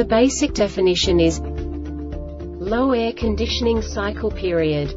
The basic definition is low air conditioning cycle period.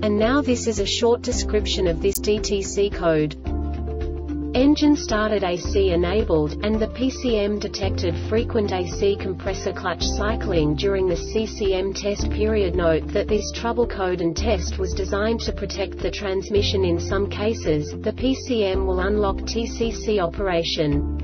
And now this is a short description of this DTC code. Engine started AC enabled, and the PCM detected frequent AC compressor clutch cycling during the CCM test period. Note that this trouble code and test was designed to protect the transmission in some cases, the PCM will unlock TCC operation.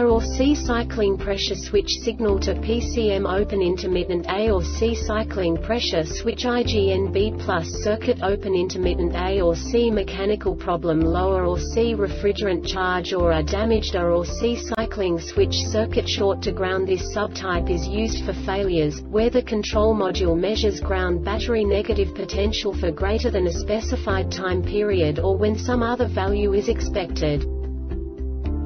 A or C cycling pressure switch signal to PCM open intermittent A or C cycling pressure switch IGNB plus circuit open intermittent A or C mechanical problem lower or C refrigerant charge or a damaged A or C cycling switch circuit short to ground This subtype is used for failures, where the control module measures ground battery negative potential for greater than a specified time period or when some other value is expected.